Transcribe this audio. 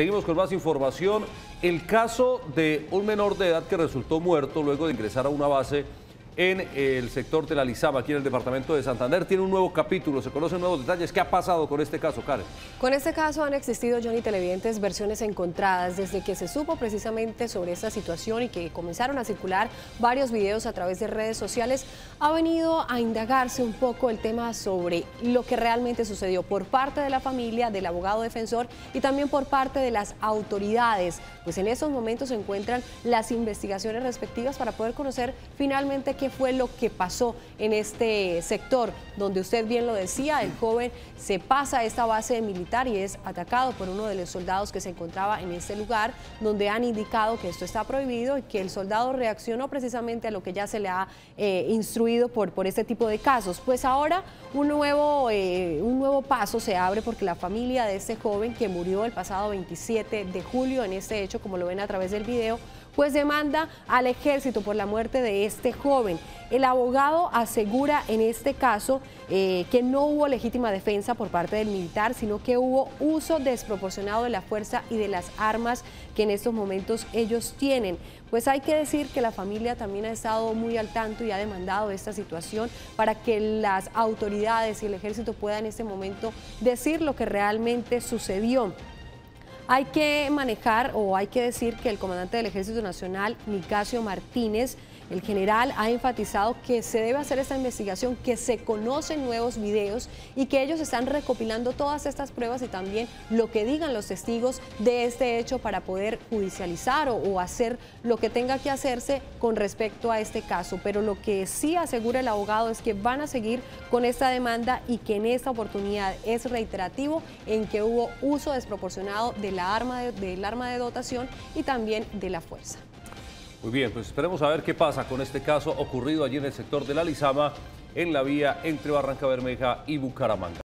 Seguimos con más información. El caso de un menor de edad que resultó muerto luego de ingresar a una base en el sector de la Lizama, aquí en el departamento de Santander. Tiene un nuevo capítulo, se conocen nuevos detalles. ¿Qué ha pasado con este caso, Karen? Con este caso han existido, Johnny Televidentes, versiones encontradas desde que se supo precisamente sobre esta situación y que comenzaron a circular varios videos a través de redes sociales. Ha venido a indagarse un poco el tema sobre lo que realmente sucedió por parte de la familia, del abogado defensor y también por parte de las autoridades. Pues en esos momentos se encuentran las investigaciones respectivas para poder conocer finalmente qué fue lo que pasó en este sector, donde usted bien lo decía, el joven se pasa a esta base militar y es atacado por uno de los soldados que se encontraba en este lugar, donde han indicado que esto está prohibido y que el soldado reaccionó precisamente a lo que ya se le ha eh, instruido por, por este tipo de casos. Pues ahora un nuevo, eh, un nuevo paso se abre porque la familia de este joven que murió el pasado 27 de julio en este hecho, como lo ven a través del video, pues demanda al ejército por la muerte de este joven. El abogado asegura en este caso eh, que no hubo legítima defensa por parte del militar, sino que hubo uso desproporcionado de la fuerza y de las armas que en estos momentos ellos tienen. Pues hay que decir que la familia también ha estado muy al tanto y ha demandado esta situación para que las autoridades y el ejército puedan en este momento decir lo que realmente sucedió. Hay que manejar o hay que decir que el comandante del Ejército Nacional, Nicasio Martínez, el general ha enfatizado que se debe hacer esta investigación, que se conocen nuevos videos y que ellos están recopilando todas estas pruebas y también lo que digan los testigos de este hecho para poder judicializar o, hacer lo que tenga que hacerse con respecto a este caso. Pero lo que sí asegura el abogado es que van a seguir con esta demanda y que en esta oportunidad es reiterativo en que hubo uso desproporcionado de la arma del arma de dotación y también de la fuerza. Muy bien, pues esperemos a ver qué pasa con este caso ocurrido allí en el sector de la Lizama, en la vía entre Barranca Bermeja y Bucaramanga.